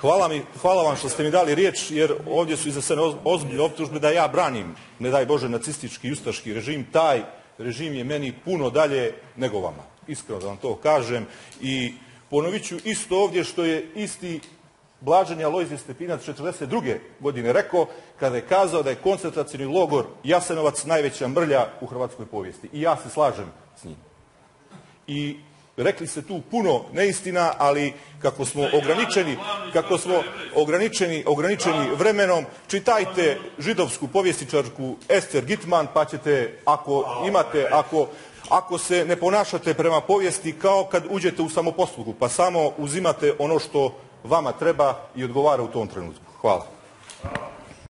Hvala, mi, hvala vam što ste mi dali riječ, jer ovdje su iznesene oz- ozbiljne optužbe da ja branim, ne daj Bože, nacistički i ustaški režim. Taj režim je meni puno dalje nego vama. Iskreno da vam to kažem. I ponovit ću isto ovdje što je isti Blaženja Alojzije Stepinac 42. godine rekao kada je kazao da je koncentracijni logor Jasenovac najveća mrlja u hrvatskoj povijesti. I ja se slažem s njim. I rekli ste tu puno neistina, ali kako smo ograničeni, kako smo ograničeni, ograničeni vremenom, čitajte židovsku povjestičarku Ester Gitman, pa ćete, ako imate, ako, ako se ne ponašate prema povijesti kao kad uđete u samoposlugu, pa samo uzimate ono što vama treba i odgovara u tom trenutku. Hvala.